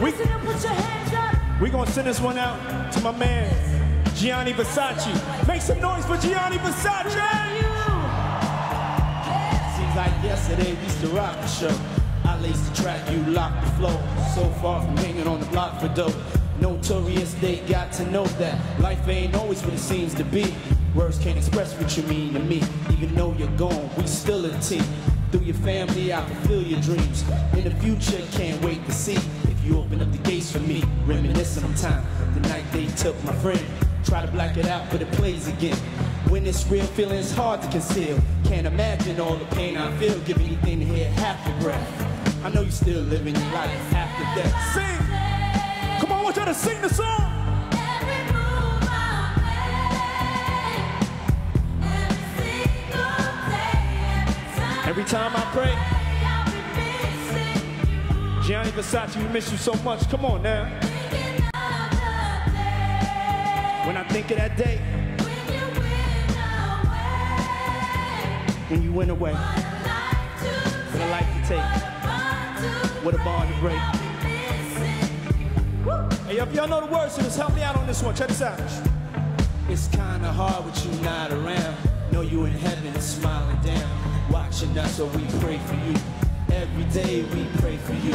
We- listening, put your hands up. We gonna send this one out to my man, Gianni Versace. Make some noise for Gianni Versace! Seems like yesterday we used to rock the show. I laced the track, you locked the flow. So far from hanging on the block for dope. Notorious, they got to know that life ain't always what it seems to be. Words can't express what you mean to me. Even though you're gone, we still a team. Through your family, I fulfill your dreams. In the future, can't wait to see if you open up the gates for me. Reminiscing on time, the night they took my friend. Try to black it out, but it plays again. When it's real, feeling's hard to conceal. Can't imagine all the pain I feel. Give anything to hear half the breath. I know you're still living your life after death. Sing! Come on, I want y'all to sing the song! Every time I pray. Gianni Versace, we miss you so much. Come on now. When I think of that day, when you went away. when you went away, What a life to take, what a bond to break. Hey, if y'all know the words to this, help me out on this one. Check this out. It's kinda hard with you not around. Know you in heaven smiling down. Watching us so we pray for you. Every day we pray for you.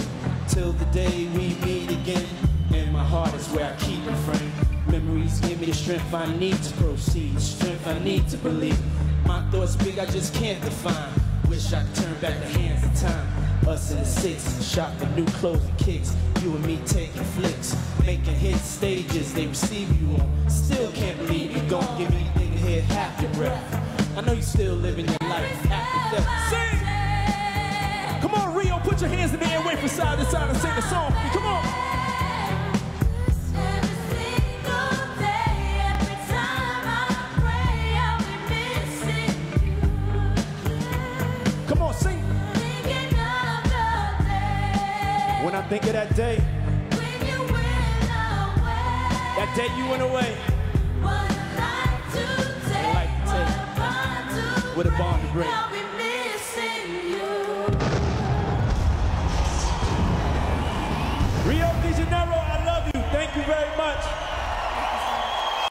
Till the day we meet again. And my heart is where I keep it framed. Memories give me the strength I need to proceed. Strength I need to believe. My thoughts big, I just can't define. Wish I could turn back the hands of time. Us in the six, shop for new clothes and kicks. You and me taking flicks, making hit stages they receive you on. Still can't believe you gon' give me anything to hear half your breath. I know you still living your. Sing! Come on, Rio, put your hands in the air, wait for side to side and sing the song. Come on. When I think of that day, that day you went away, What a life to take, what a bond to break. Rio de Janeiro, I love you. Thank you very much.